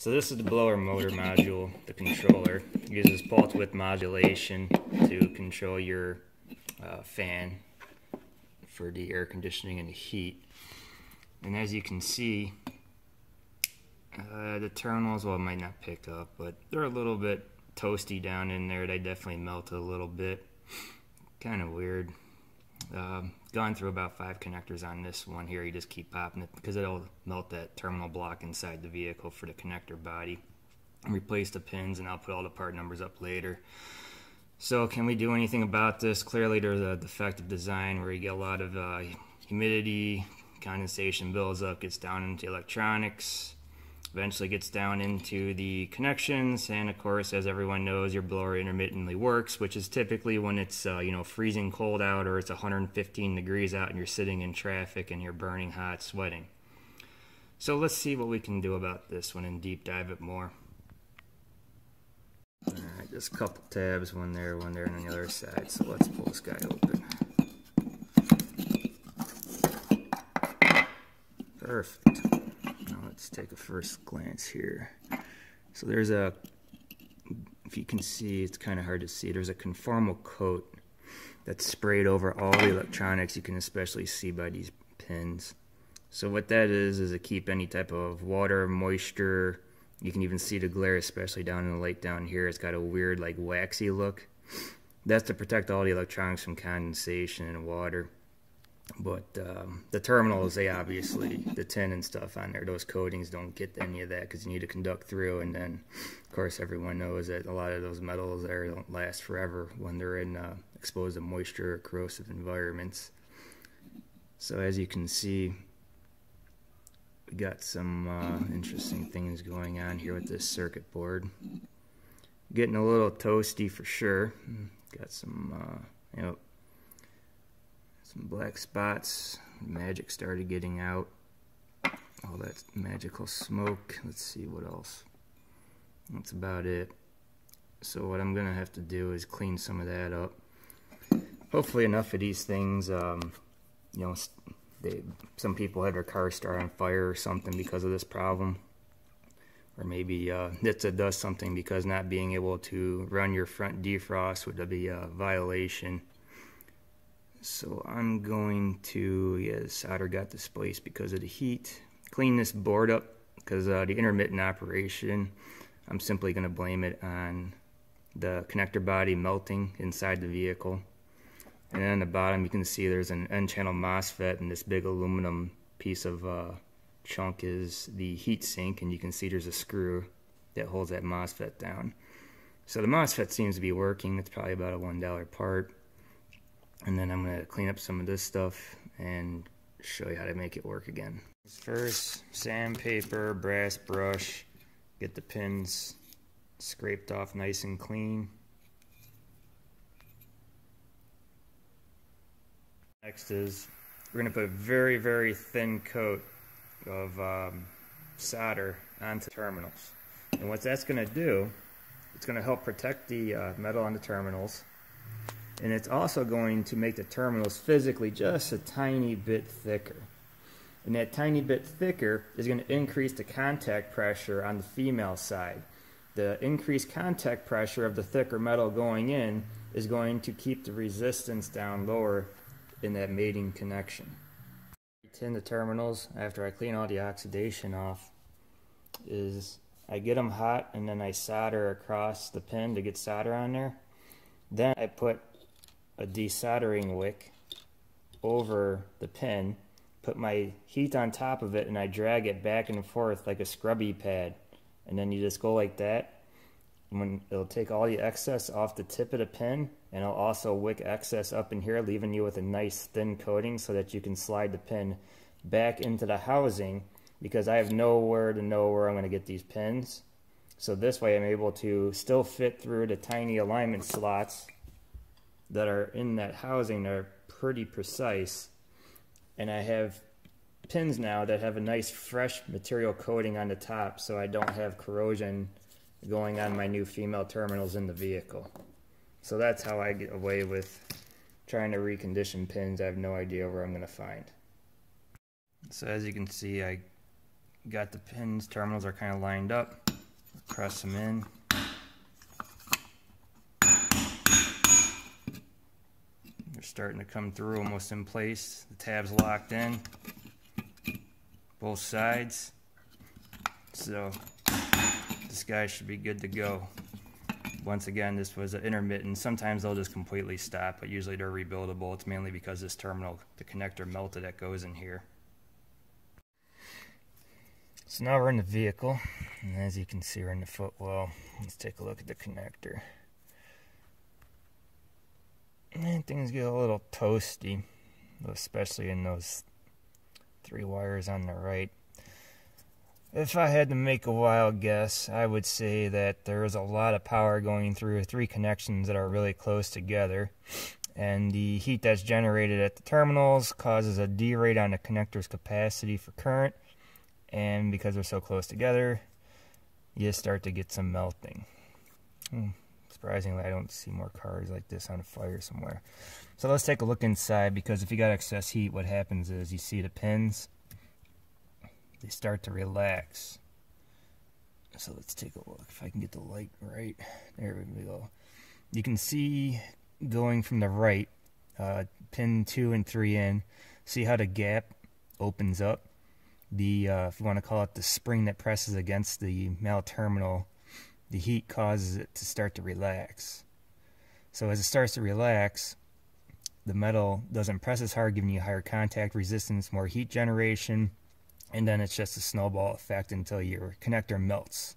So this is the blower motor module, the controller. It uses pulse width modulation to control your uh, fan for the air conditioning and the heat. And as you can see, uh, the terminals, well, might not pick up, but they're a little bit toasty down in there. They definitely melted a little bit. Kind of weird. Um, gone through about five connectors on this one here. You just keep popping it because it'll melt that terminal block inside the vehicle for the connector body. Replace the pins and I'll put all the part numbers up later. So can we do anything about this? Clearly there's a defective design where you get a lot of uh, humidity, condensation builds up, gets down into electronics, eventually gets down into the connections and of course as everyone knows your blower intermittently works which is typically when it's uh, you know freezing cold out or it's 115 degrees out and you're sitting in traffic and you're burning hot sweating. So let's see what we can do about this one and deep dive it more. All right just a couple tabs one there one there and on the other side so let's pull this guy open. Perfect take a first glance here. So there's a, if you can see, it's kind of hard to see, there's a conformal coat that's sprayed over all the electronics. You can especially see by these pins. So what that is, is to keep any type of water, moisture, you can even see the glare, especially down in the light down here. It's got a weird, like, waxy look. That's to protect all the electronics from condensation and water. But um, the terminals, they obviously, the tin and stuff on there, those coatings don't get any of that because you need to conduct through. And then, of course, everyone knows that a lot of those metals there don't last forever when they're in uh, exposed to moisture or corrosive environments. So as you can see, we got some uh, interesting things going on here with this circuit board. Getting a little toasty for sure. Got some, uh, you know, some black spots. Magic started getting out. All that magical smoke. Let's see what else. That's about it. So what I'm going to have to do is clean some of that up. Hopefully enough of these things, um, you know, they, some people had their car start on fire or something because of this problem. Or maybe uh, NHTSA does something because not being able to run your front defrost would be a violation. So I'm going to, yeah, solder got displaced because of the heat. Clean this board up because uh, the intermittent operation, I'm simply going to blame it on the connector body melting inside the vehicle. And then on the bottom you can see there's an N-channel MOSFET and this big aluminum piece of uh, chunk is the heat sink and you can see there's a screw that holds that MOSFET down. So the MOSFET seems to be working. It's probably about a $1 part and then I'm going to clean up some of this stuff and show you how to make it work again. First, sandpaper, brass brush, get the pins scraped off nice and clean. Next is we're to put a very, very thin coat of um, solder onto terminals. And what that's going to do, it's to help protect the uh, metal on the terminals and it's also going to make the terminals physically just a tiny bit thicker. And that tiny bit thicker is going to increase the contact pressure on the female side. The increased contact pressure of the thicker metal going in is going to keep the resistance down lower in that mating connection. Tin the terminals after I clean all the oxidation off is I get them hot and then I solder across the pin to get solder on there. Then I put a desoldering wick over the pin, put my heat on top of it, and I drag it back and forth like a scrubby pad. And then you just go like that. When it'll take all the excess off the tip of the pin, and it'll also wick excess up in here, leaving you with a nice thin coating so that you can slide the pin back into the housing because I have nowhere to know where I'm going to get these pins. So this way I'm able to still fit through the tiny alignment slots that are in that housing are pretty precise. And I have pins now that have a nice fresh material coating on the top so I don't have corrosion going on my new female terminals in the vehicle. So that's how I get away with trying to recondition pins I have no idea where I'm going to find. So as you can see I got the pins, terminals are kind of lined up. Press them in. Starting to come through almost in place. The tab's locked in. Both sides. So this guy should be good to go. Once again, this was an intermittent. Sometimes they'll just completely stop, but usually they're rebuildable. It's mainly because this terminal, the connector melted that goes in here. So now we're in the vehicle, and as you can see, we're in the footwell. Let's take a look at the connector. And things get a little toasty, especially in those three wires on the right. If I had to make a wild guess, I would say that there is a lot of power going through three connections that are really close together. And the heat that's generated at the terminals causes a derate on the connector's capacity for current. And because they're so close together, you start to get some melting. Hmm. Surprisingly, I don't see more cars like this on fire somewhere. So let's take a look inside because if you got excess heat, what happens is you see the pins they start to relax. So let's take a look if I can get the light right. There we go. You can see going from the right, uh, pin 2 and 3 in, see how the gap opens up. The, uh, if you want to call it the spring that presses against the male terminal, the heat causes it to start to relax. So as it starts to relax, the metal doesn't press as hard, giving you higher contact resistance, more heat generation, and then it's just a snowball effect until your connector melts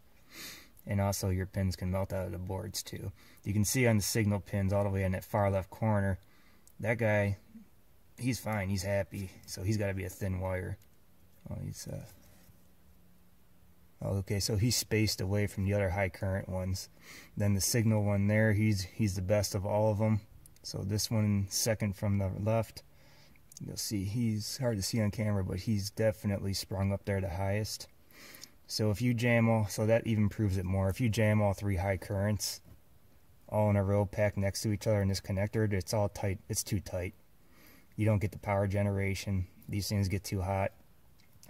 and also your pins can melt out of the boards too you can see on the signal pins all the way in that far left corner that guy he's fine he's happy so he's got to be a thin wire oh he's uh Oh, okay so he's spaced away from the other high current ones then the signal one there he's he's the best of all of them so this one second from the left You'll see he's hard to see on camera, but he's definitely sprung up there the highest. So if you jam all, so that even proves it more. If you jam all three high currents all in a row packed next to each other in this connector, it's all tight. It's too tight. You don't get the power generation. These things get too hot.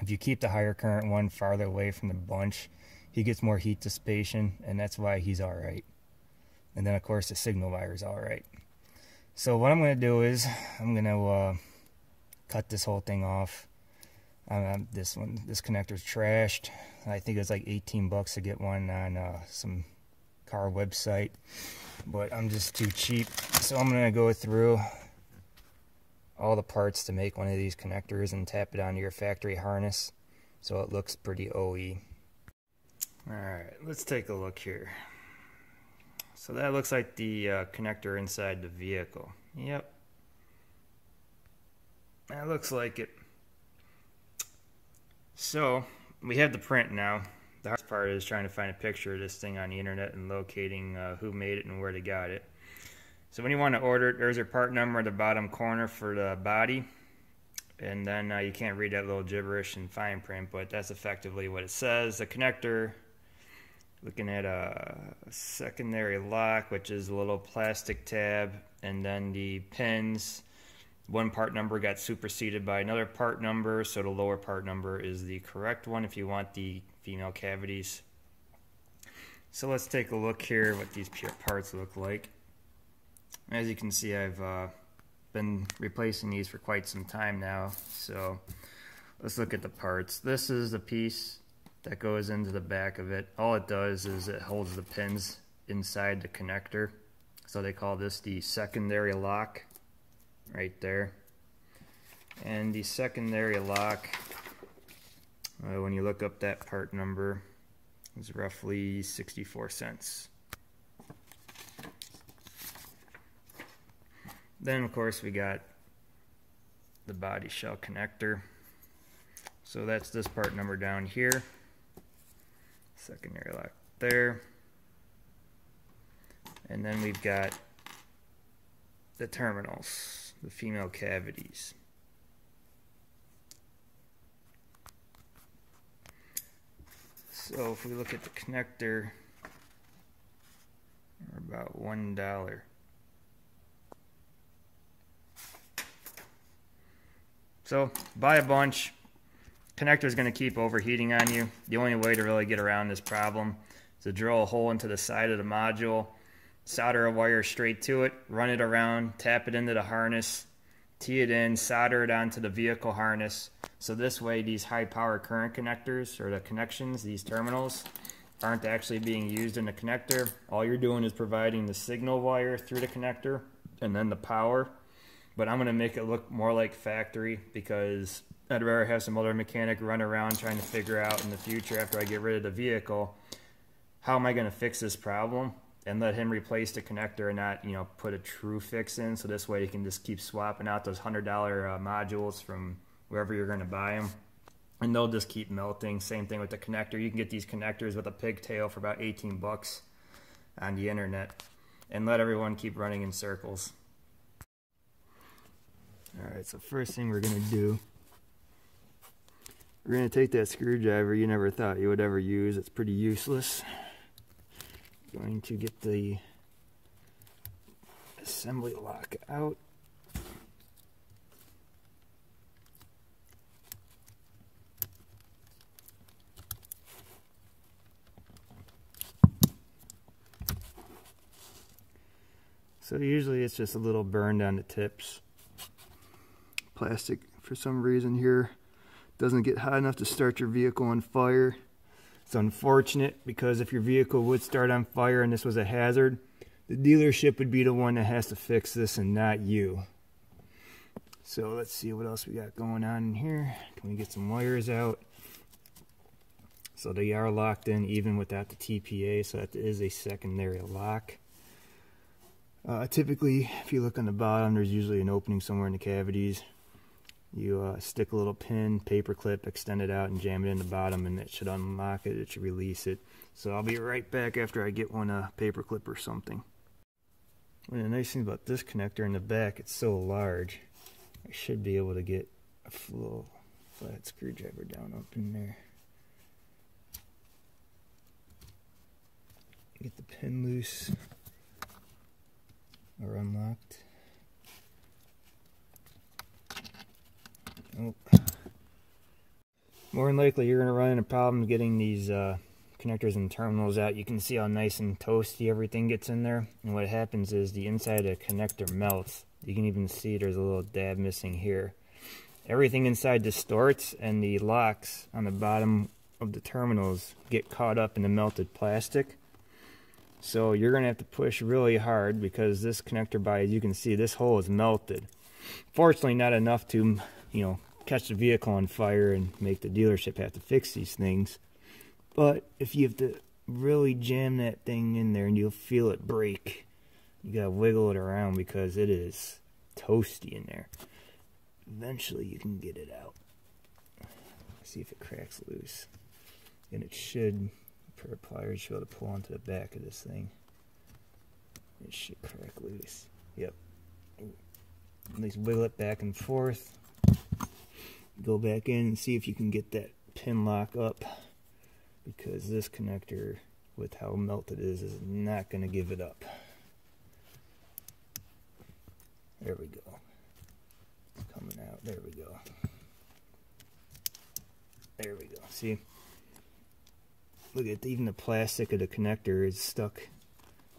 If you keep the higher current one farther away from the bunch, he gets more heat dissipation, and that's why he's all right. And then, of course, the signal wire is all right. So what I'm going to do is I'm going to uh, cut this whole thing off. Um, this one, this connector's trashed. I think it's like 18 bucks to get one on uh, some car website, but I'm just too cheap. So I'm gonna go through all the parts to make one of these connectors and tap it onto your factory harness so it looks pretty OE. Alright, let's take a look here. So that looks like the uh, connector inside the vehicle. Yep, that looks like it. So, we have the print now. The hard part is trying to find a picture of this thing on the internet and locating uh, who made it and where they got it. So when you want to order it, there's your part number at the bottom corner for the body. And then uh, you can't read that little gibberish in fine print, but that's effectively what it says. The connector, looking at a secondary lock, which is a little plastic tab, and then the pins one part number got superseded by another part number, so the lower part number is the correct one if you want the female cavities. So let's take a look here what these parts look like. As you can see, I've uh, been replacing these for quite some time now, so let's look at the parts. This is the piece that goes into the back of it. All it does is it holds the pins inside the connector. So they call this the secondary lock right there. And the secondary lock, uh, when you look up that part number, is roughly 64 cents. Then of course we got the body shell connector. So that's this part number down here. Secondary lock there. And then we've got the terminals, the female cavities. So if we look at the connector, about $1. So buy a bunch. Connector is going to keep overheating on you. The only way to really get around this problem is to drill a hole into the side of the module, solder a wire straight to it, run it around, tap it into the harness, tee it in, solder it onto the vehicle harness. So this way these high power current connectors or the connections, these terminals, aren't actually being used in the connector. All you're doing is providing the signal wire through the connector and then the power. But I'm gonna make it look more like factory because I'd rather have some other mechanic run around trying to figure out in the future after I get rid of the vehicle, how am I gonna fix this problem? And let him replace the connector and not, you know, put a true fix in. So this way you can just keep swapping out those $100 uh, modules from wherever you're gonna buy them and they'll just keep melting. Same thing with the connector. You can get these connectors with a pigtail for about 18 bucks on the internet and let everyone keep running in circles. Alright, so first thing we're going to do, we're going to take that screwdriver you never thought you would ever use. It's pretty useless. Going to get the assembly lock out. So usually it's just a little burned on the tips. Plastic, for some reason here, doesn't get hot enough to start your vehicle on fire. It's unfortunate because if your vehicle would start on fire and this was a hazard, the dealership would be the one that has to fix this and not you. So let's see what else we got going on in here. Can we get some wires out? So they are locked in even without the TPA, so that is a secondary lock. Uh, typically, if you look on the bottom, there's usually an opening somewhere in the cavities. You uh, stick a little pin, paper clip, extend it out, and jam it in the bottom, and it should unlock it. It should release it. So I'll be right back after I get one uh, paper clip or something. One of the nice things about this connector in the back, it's so large. I should be able to get a little flat screwdriver down up in there. Get the pin loose or unlocked. Oh. More than likely, you're going to run into problems getting these uh, connectors and terminals out. You can see how nice and toasty everything gets in there. And what happens is the inside of the connector melts. You can even see there's a little dab missing here. Everything inside distorts, and the locks on the bottom of the terminals get caught up in the melted plastic. So you're going to have to push really hard because this connector body, as you can see, this hole is melted. Fortunately, not enough to, you know, catch the vehicle on fire and make the dealership have to fix these things. But if you have to really jam that thing in there and you'll feel it break, you got to wiggle it around because it is toasty in there. Eventually you can get it out. See if it cracks loose. And it should pair of pliers should be able to pull onto the back of this thing. It should crack loose. Yep. At least wiggle it back and forth. Go back in and see if you can get that pin lock up because this connector with how melted it is is not going to give it up. There we go. It's coming out. There we go. There we go. See? Look at even the plastic of the connector is stuck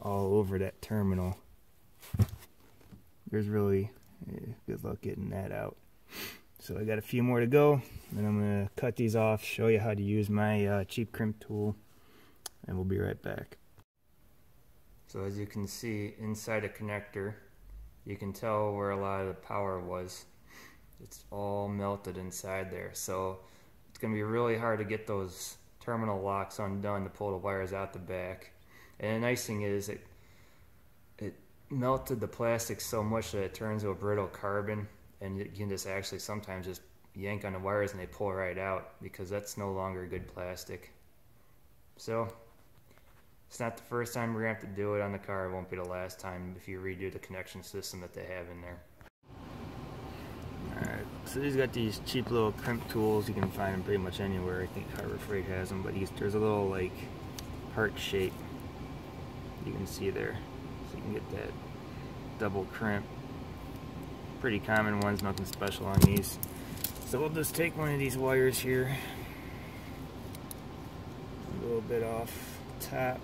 all over that terminal. There's really eh, good luck getting that out. So I got a few more to go, and I'm going to cut these off, show you how to use my uh, cheap crimp tool, and we'll be right back. So as you can see inside a connector, you can tell where a lot of the power was. It's all melted inside there. So it's going to be really hard to get those terminal locks undone to pull the wires out the back. And the nice thing is it it melted the plastic so much that it turns to a brittle carbon and you can just actually sometimes just yank on the wires and they pull right out because that's no longer good plastic. So it's not the first time we're gonna have to do it on the car. It won't be the last time if you redo the connection system that they have in there. Alright, so he's got these cheap little crimp tools. You can find them pretty much anywhere. I think Harbor Freight has them, but there's a little like heart shape you can see there. So you can get that double crimp. Pretty common ones, nothing special on these. So we'll just take one of these wires here. A little bit off top.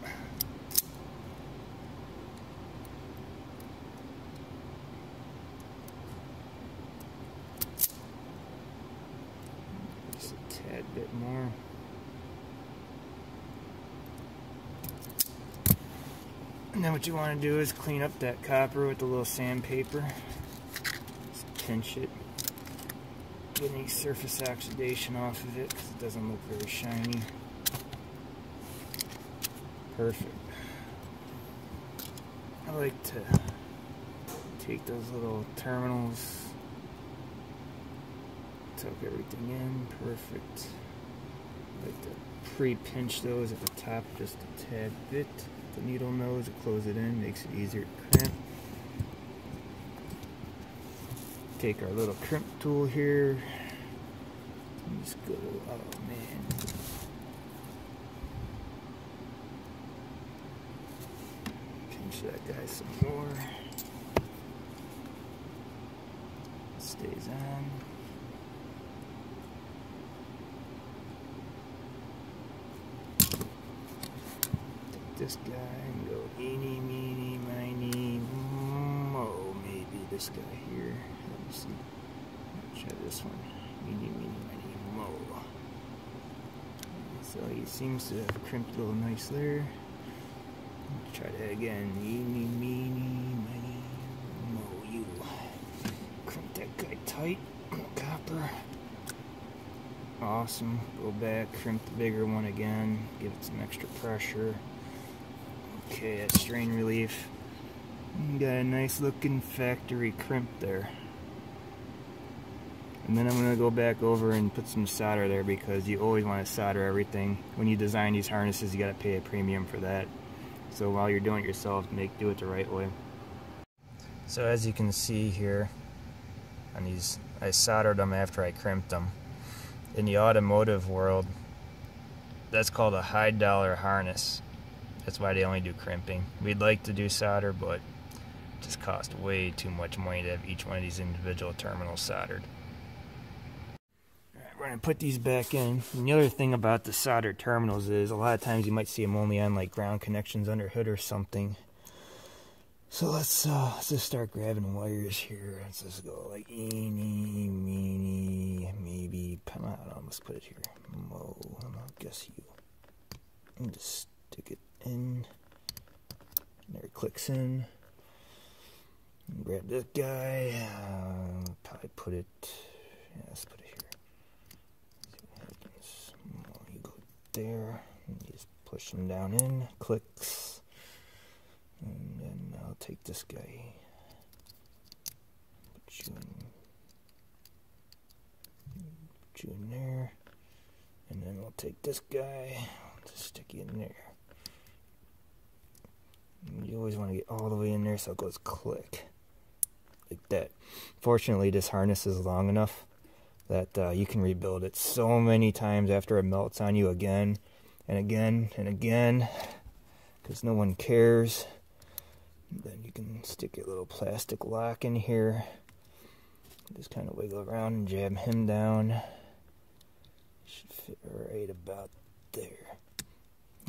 Just a tad bit more. And then what you want to do is clean up that copper with a little sandpaper. Pinch it. Get any surface oxidation off of it because it doesn't look very shiny. Perfect. I like to take those little terminals, tuck everything in, perfect. I like to pre-pinch those at the top just a tad bit the needle nose close it in, makes it easier to crimp. Take our little crimp tool here. Just go, oh man. Pinch that guy some more. Stays on. Take this guy and go eeny, meeny, miny, mo. Maybe this guy here. See. Try this one. Eeny, meeny, mo. So he seems to have crimped a little nice there. Try that again. Eeny, meeny, miny, mo. You. Crimp that guy tight. Copper. Awesome. Go back, crimp the bigger one again. Give it some extra pressure. Okay, that strain relief. Got a nice looking factory crimp there. And then I'm going to go back over and put some solder there because you always want to solder everything. When you design these harnesses, you got to pay a premium for that. So while you're doing it yourself, make do it the right way. So as you can see here, on these, I soldered them after I crimped them. In the automotive world, that's called a high dollar harness. That's why they only do crimping. We'd like to do solder, but it just cost way too much money to have each one of these individual terminals soldered. To put these back in. And the other thing about the soldered terminals is a lot of times you might see them only on like ground connections under hood or something. So let's, uh, let's just start grabbing wires here. Let's just go like eeny, meeny, maybe, I don't know, let's put it here. Mo, I guess you. And just stick it in. There it clicks in. Grab this guy. Uh, probably put it. Yeah, let's put it here. See what happens. You go there. And just push him down in. Clicks. And then I'll take this guy. Put you in. Put you in there. And then we'll take this guy. Just stick you in there. You always want to get all the way in there so it goes click. Like that. Fortunately, this harness is long enough that uh, you can rebuild it so many times after it melts on you again and again and again because no one cares. then you can stick a little plastic lock in here. Just kind of wiggle around and jab him down. Should fit right about there.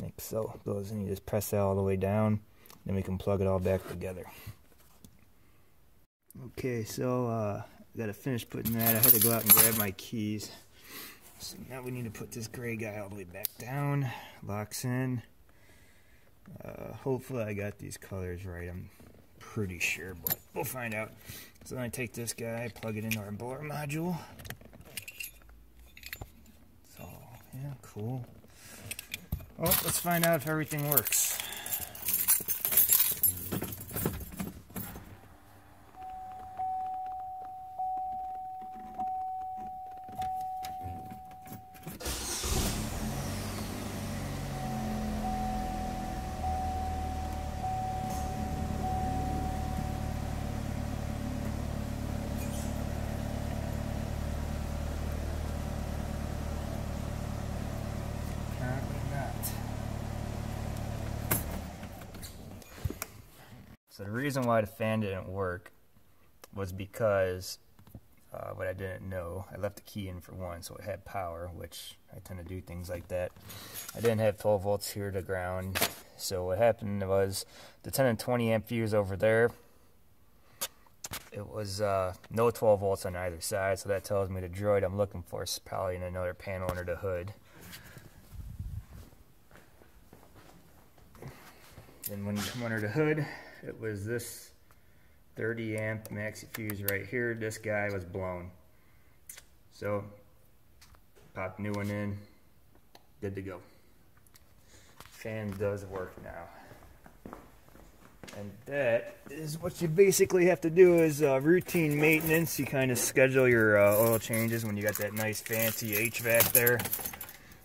Like so. Goes and you just press that all the way down. Then we can plug it all back together. Okay, so uh, I got to finish putting that. I had to go out and grab my keys. So now we need to put this gray guy all the way back down. Locks in. Uh, hopefully I got these colors right. I'm pretty sure, but we'll find out. So then I take this guy, plug it into our blower module. So, yeah, cool. Well, let's find out if everything works. So the reason why the fan didn't work was because uh, but I didn't know. I left the key in for one, so it had power, which I tend to do things like that. I didn't have 12 volts here to ground, so what happened was the 10 and 20 amp fuse over there, it was uh, no 12 volts on either side, so that tells me the droid I'm looking for is probably in another panel under the hood. And when you come under the hood, it was this 30 amp maxi fuse right here. This guy was blown. So, pop new one in, good to go. Fan does work now. And that is what you basically have to do is uh, routine maintenance. You kind of schedule your uh, oil changes when you got that nice fancy HVAC there.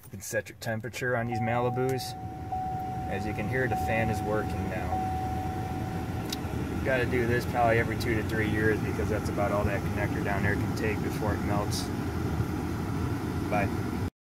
You can set your temperature on these Malibus. As you can hear, the fan is working now. You've got to do this probably every two to three years because that's about all that connector down there can take before it melts. Bye.